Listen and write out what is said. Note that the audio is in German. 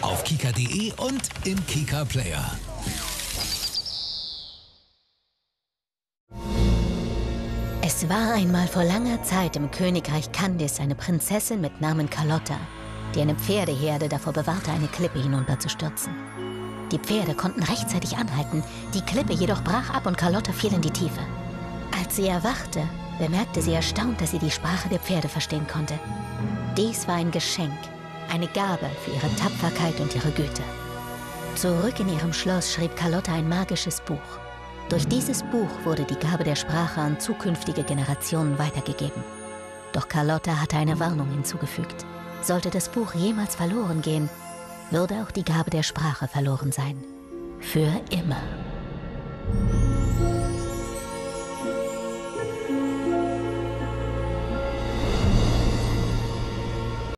Auf kika.de und im Kika Player. Es war einmal vor langer Zeit im Königreich Candice eine Prinzessin mit Namen Carlotta, die eine Pferdeherde davor bewahrte, eine Klippe hinunterzustürzen. Die Pferde konnten rechtzeitig anhalten, die Klippe jedoch brach ab und Carlotta fiel in die Tiefe. Als sie erwachte, bemerkte sie erstaunt, dass sie die Sprache der Pferde verstehen konnte. Dies war ein Geschenk, eine Gabe für ihre Tapferkeit und ihre Güte. Zurück in ihrem Schloss schrieb Carlotta ein magisches Buch. Durch dieses Buch wurde die Gabe der Sprache an zukünftige Generationen weitergegeben. Doch Carlotta hatte eine Warnung hinzugefügt. Sollte das Buch jemals verloren gehen, würde auch die Gabe der Sprache verloren sein. Für immer.